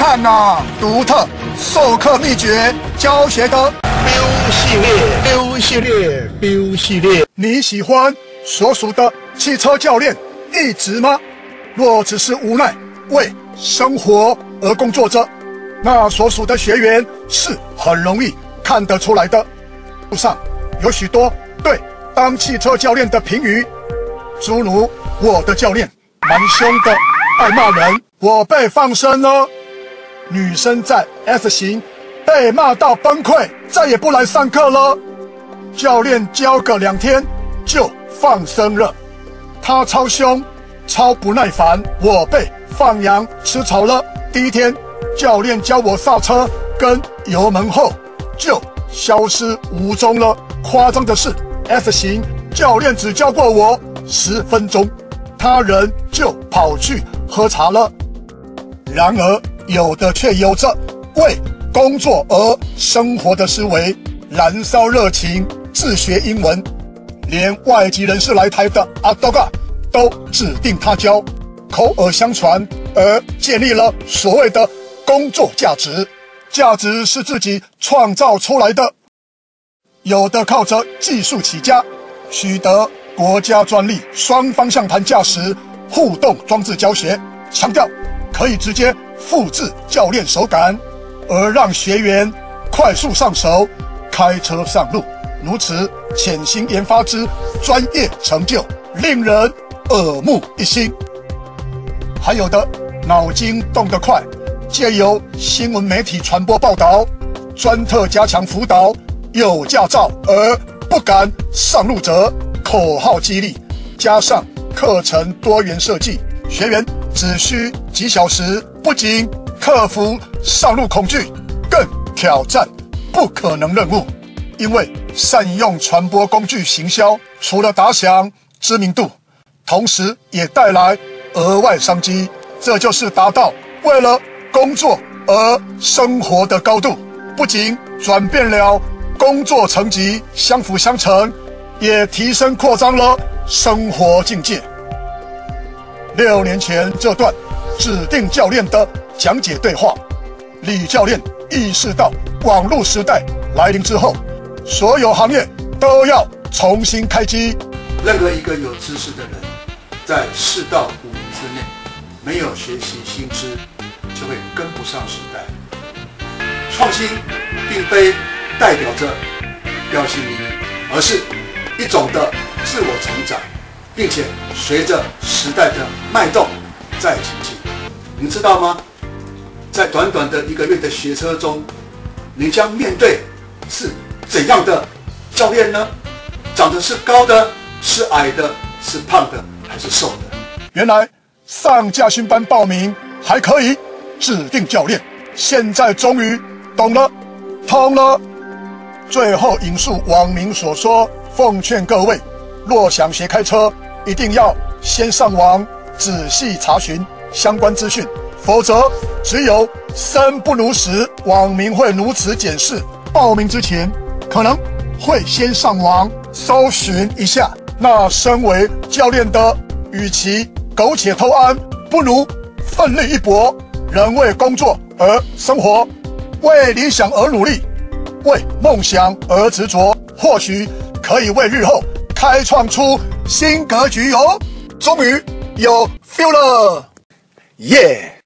看呐，独特授课秘诀教学的 Biu 系列，Biu 系列，Biu 系列。你喜欢所属的汽车教练一直吗？若只是无奈为生活而工作着，那所属的学员是很容易看得出来的。路上有许多对当汽车教练的评语，诸如我的教练蛮凶的，爱骂人，我被放生了。女生在 S 型被骂到崩溃，再也不来上课了。教练教个两天就放生了，他超凶，超不耐烦，我被放羊吃草了。第一天，教练教我刹车跟油门后就消失无踪了。夸张的是，S 型教练只教过我十分钟，他人就跑去喝茶了。然而，有的却有着为工作而生活的思维，燃烧热情，自学英文，连外籍人士来台的阿多嘎都指定他教，口耳相传而建立了所谓的工作价值，价值是自己创造出来的。有的靠着技术起家，取得国家专利双方向盘驾驶互动装置教学，强调可以直接。复制教练手感，而让学员快速上手，开车上路。如此潜心研发之专业成就，令人耳目一新。还有的脑筋动得快，借由新闻媒体传播报道，专特加强辅导有驾照而不敢上路者，口号激励，加上课程多元设计，学员。只需几小时，不仅克服上路恐惧，更挑战不可能任务。因为善用传播工具行销，除了打响知名度，同时也带来额外商机。这就是达到为了工作而生活的高度。不仅转变了工作层级，相辅相成，也提升扩张了生活境界。六年前这段指定教练的讲解对话，李教练意识到网络时代来临之后，所有行业都要重新开机。任何一个有知识的人，在四到五年之内没有学习新知，就会跟不上时代。创新并非代表着标新立异，而是一种的自我成长。并且随着时代的脉动在前进，你知道吗？在短短的一个月的学车中，你将面对是怎样的教练呢？长得是高的，是矮的，是胖的，还是瘦的？原来上驾训班报名还可以指定教练，现在终于懂了，通了。最后引述网民所说，奉劝各位，若想学开车。一定要先上网仔细查询相关资讯，否则只有生不如死。网民会如此解释：报名之前可能会先上网搜寻一下。那身为教练的，与其苟且偷安，不如奋力一搏。人为工作而生活，为理想而努力，为梦想而执着，或许可以为日后开创出。新格局哦，终于有 feel 了，Yeah!